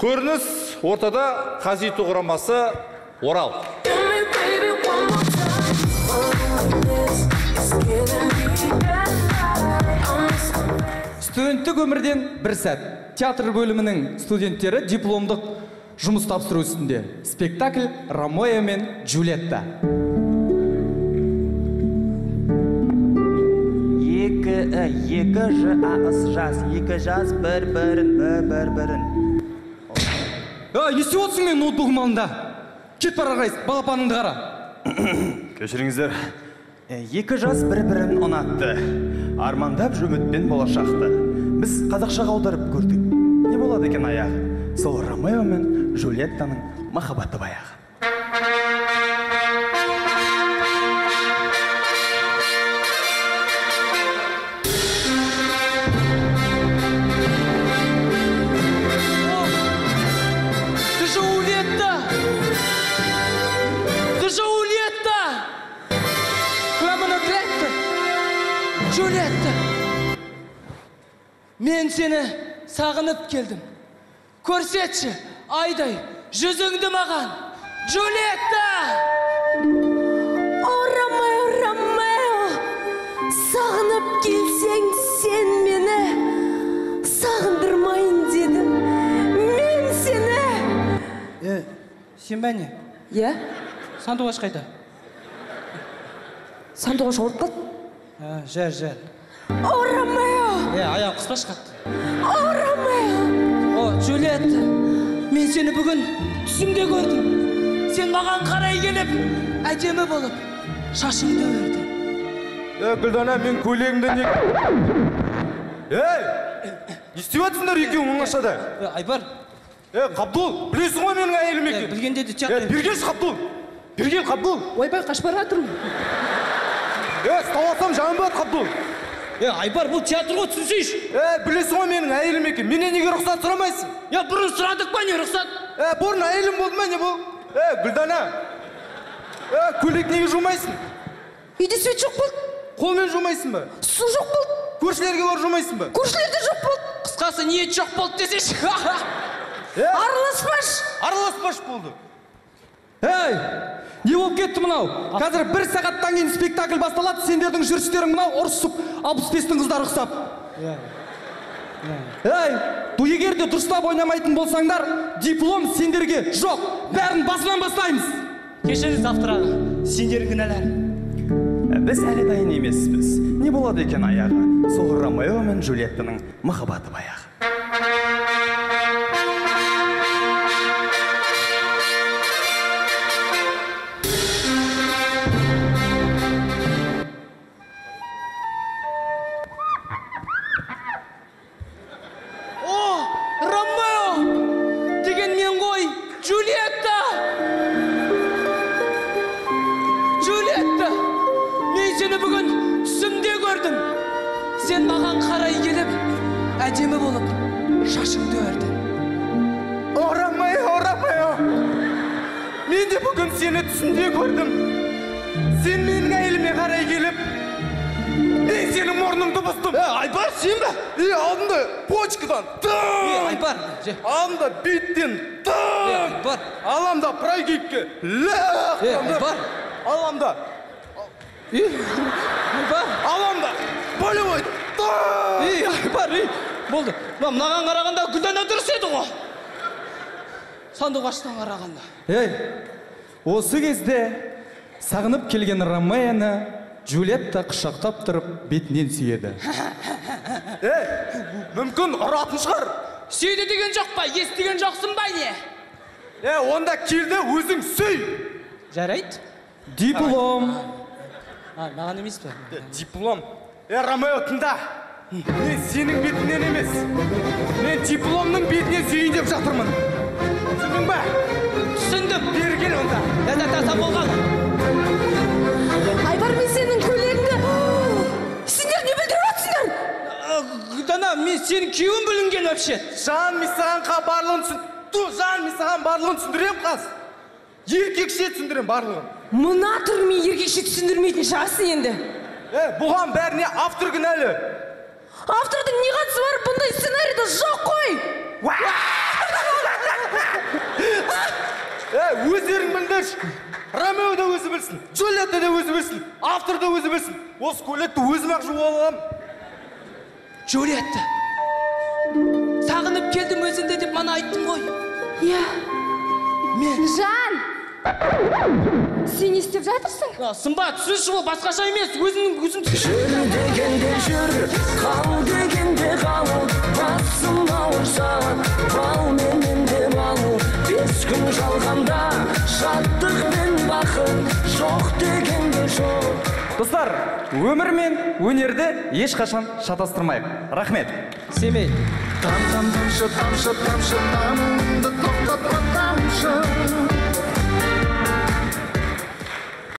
көрініс ортада қазиту құрамасы орал. Студенттік өмірден бір сәт. Театр бөлімінің студенттері дипломдық жұмыс тапсыру үстінде. Спектакль ромео мен джульетта екі і екі ж а ыс жас. Екі жас бір бірін бір бір бірін ей не істеп отырсың менің ноутбугымның алдында? Кет бара қарайсың балапаныңды қара. Кешіріңіздер. Екі жас бір бірін ұнатты. Армандап үмітпен болашақты. Біз қазақшаға аударып көрдік. Не болады екен аяғы сол ромео мен джульеттаның махаббаты баяғы. Мен сені сағынып келдім. Көрсетші, айдай, жүзіңді маған. Джульетта! О, Ромео, Ромео, сағынып келсең сен мені сағындырмайын дедім. Мен сені... Е, сен бәне, Иә, сандуғаш қайда? сандуғаш ауырып қалды. Ә, жәр, жәр. О, Ромео, Е, аяғым қысқаш қатты. о, Ромео. О, Джульетта, мен сені бүгін түсімде көрдім. Сен маған қарай келіп, әдемі болып, шашыңды өрдің. е гүлдана мен көйлегімді не ей не істеп жатсыңдар екеуің оңашада Е, Айбар, е қабдол білесің ғой менің әйелім екенін білгенде де е театр... бергенші қабдол берген қабдол Ойбай, қашып бара жатырмын. е ұстап алсам жаным болады қабдол Е, Айбар, бұл театр ғой түсінсейші. е білесің ғой менің әйелім екенін менен неге рұқсат сұрамайсың? Я бұрын сұрадық па не рұқсат? е бұрын әйелім болды ма не бұл? Е гүлдана. Е көйлек неге жумайсың? Үйде свет жоқ болды, қолмен жумайсың ба? Су жоқ болды, көршілерге барып жумайсың ба? Көршілерде жоқ болды. Қысқасы ниет жоқ болды десеші. е? Араласпаш. араласпаш болды. Ей не болып кетті мынау. Қазір бір сағаттан кейін спектакль басталады сендердің жүрістерің мынау ұрысып алпыс бестің қыздары ұқсап. Ей ду егер де дұрыстап ойнамайтын болсаңдар диплом сендерге жоқ. Бәрін басынан бастаймыз. Кешіріңіз автор аға, сендер кінәлар. біз әлі дайын емеспіз. Не болады екен аяғы? Сол ромео мен джульеттаның махаббаты баяғы. Әдемі болып, шашыңды өрдің. о ромео ромео мен де бүгін сені түсімде көрдім сен менің әйеліме қарай келіп мен сенің мұрныңды бұздым е айбар сен бе е алдында почкадан тым Айбар, же, алдында биттен е, тым да пройгипке лақ е, Айбар, алам да е, Айбар, алам да болевой тым Айбар, болды. Мына мынаған қарағанда гүлдана дұрыс еді ғой. Сандуғаштан қарағанда. ей осы кезде сағынып келген ромеоны джульетта құшақтап тұрып бетінен сүйеді е мүмкін ұратын шығар Сүйді деген жоқ па, естіген жоқсың ба не? е онда келді өзің сүй Жарайды. диплом А, маған емес пе? диплом е ромео тыңда мен сенің бетіңнен емес мен дипломның бетінен сүйейін деп жатырмын түсіндің ба Түсіндім. бері кел онда Ләззат асан болған. Айбар, мен сенің көйлегіңді... Сендер не білдіріп жатсыңдар? Дана, мен сенің күйеуің бүлінген вообще. жан мен саған қа- барлығын түсін ту жан мен саған барлығын түсіндірем қазір еркекше түсіндірем барлығын Мына түрмен еркекше түсіндірмейтін шығарсың енді. е бұған бәріне автор кінәлі автордың не қатысы бар? Бұндай сценарийде жоқ қой! Ә, өздерің біліңдерші ромео да өзі білсін джульетта да өзі білсін автор да өзі білсін. Осы көйлекті өзім ақ жуып аламын. Джульетта сағынып келдім өзіңді деп мана айттым ғой. Иә. Мен жан! Сен не істеп жатырсың? Сымбат түсінші ол басқаша емес өзіңнің өзің Жүр дегенде жүр, қал дегенде қал. Басым ауырса, бал менен де бал Бес күн жалғанда, шаттық пен бақыт. Жоқ дегенде жоқ. Достар өмір мен өнерді ешқашан шатастырмайық. Рахмет. Семей. Там там тамшы тамшы тамшы тамды тоқтатпа тамшы